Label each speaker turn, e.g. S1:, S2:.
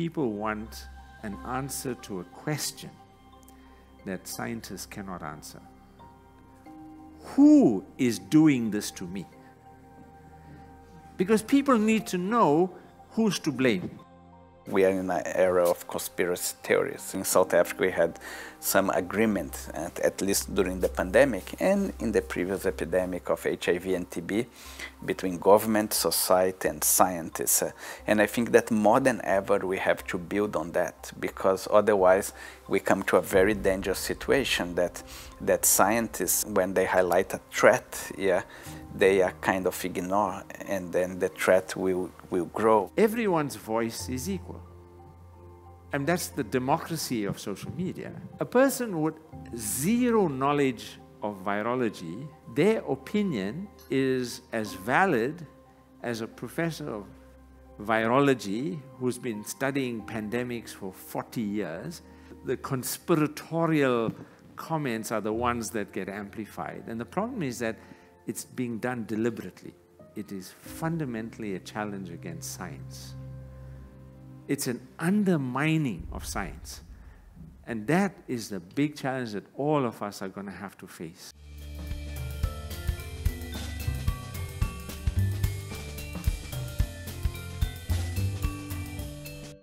S1: people want an answer to a question that scientists cannot answer. Who is doing this to me? Because people need to know who's to blame.
S2: We are in an era of conspiracy theories. In South Africa, we had some agreement, at, at, least during the pandemic and in the previous epidemic of HIV and TB, between government, society, and scientists. And I think that more than ever, we have to build on that because otherwise, we come to a very dangerous situation that that scientists, when they highlight a threat, yeah, they are kind of ignore, and then the threat will will grow.
S1: Everyone's voice is equal. And that's the democracy of social media. A person with zero knowledge of virology, their opinion is as valid as a professor of virology who's been studying pandemics for 40 years. The conspiratorial comments are the ones that get amplified. And the problem is that it's being done deliberately it is fundamentally a challenge against science. It's an undermining of science. And that is the big challenge that all of us are going to have to face.